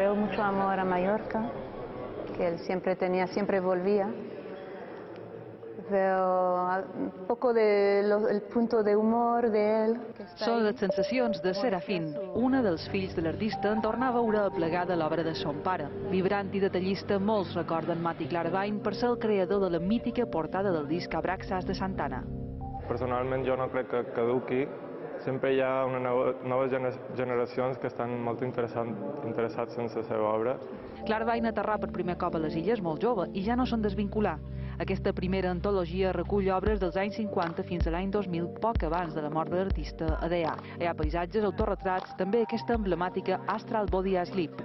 veo mucho amor a Mallorca, que él siempre tenía, siempre volvía. Veo un poco del punto de humor de él. Són les sensacions de Serafín, una dels fills de l'artista en tornar a veure plegada l'obra de son pare. Vibrant i detallista, molts recorden Mati Claravain per ser el creador de la mítica portada del disc Abraxas de Santana. Personalment jo no crec que caduqui, sempre hi ha una nova, noves generacions que estan molt interessats en la seva obra. Claravain aterrà per primer cop a les illes molt jove i ja no se'n desvincular. Aquesta primera antologia recull obres dels anys 50 fins a l'any 2000, poc abans de la mort de l'artista Adea. Hi ha paisatges, autorretrats, també aquesta emblemàtica Astral Body Asleep.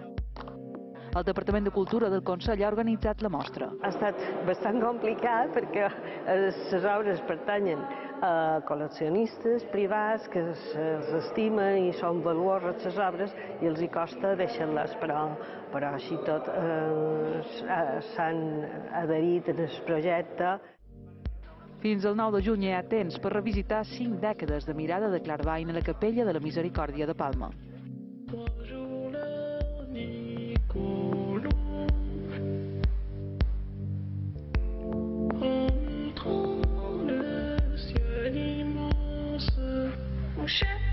El Departament de Cultura del Consell ha organitzat la mostra. Ha estat bastant complicat perquè les obres pertanyen a col·leccionistes privats que els estimen i són valuoses les obres i els hi costa deixar-les, però, però així tot eh, s'han adherit en el projecte. Fins al 9 de juny hi ha temps per revisitar cinc dècades de mirada de Clarvain a la capella de la Misericòrdia de Palma. emotion.